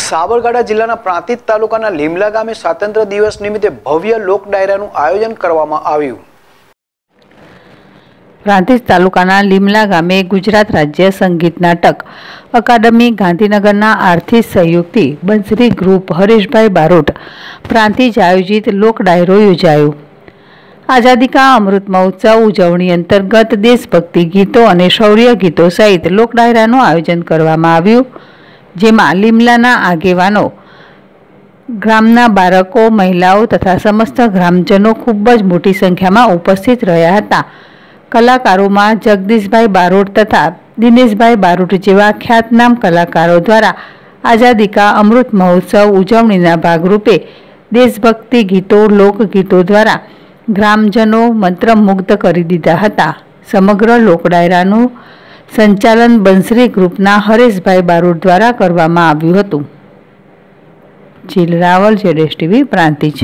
સાબરકાંઠા જિલ્લાના પ્રાંતિજ તાલુકાના લીમલા ગામે સ્વાતંત્ર્ય દિવસ નિમિત્તે ભવ્ય લોક ડાયરાનું આયોજન કરવામાં આવ્યું. પ્રાંતિજ તાલુકાના લીમલા ગામે ગુજરાત રાજ્ય સંગીત નાટક અકાદમી ગાંધીનગરના આર્થિક સહયોગથી બંસરી ગ્રુપ હરેશભાઈ બારોટ પ્રાંતિજ આયોજિત લોક ડાયરો યોજાયો. આઝાદી કા અમૃત મહોત્સવ ઉજવણી અંતર્ગત દેશભક્તિ ગીતો અને શૌર્ય ગીતો સહિત લોક ડાયરાનું આયોજન કરવામાં આવ્યું. જેમાં લીમલાના આગેવાનો, ગ્રામના બાળકો, મહિલાઓ તથા સમસ્ત ગ્રામજનો ખૂબ જ મોટી સંખ્યામાં ઉપસ્થિત રહ્યા હતા. કલાકારોમાં જગદીશભાઈ બારોટ તથા દિનેશભાઈ બારોટ જેવા ખ્યાતનામ કલાકારો દ્વારા આઝાદી કા અમૃત મહોત્સવ ઉજવણીના ભાગરૂપે દેશભક્તિ ગીતો, લોકગીતો દ્વારા ગ્રામજનો મંત્રમુગ્ધ કરી દીધા હતા. સમગ્ર લોકડાયરાનું સંચાલન બંસરી ગ્રુપના હરેશભાઈ બારોટ દ્વારા કરવામાં આવ્યું હતું. જીલ રાવલ જેડેશ ટીવી પ્રાંતિજ.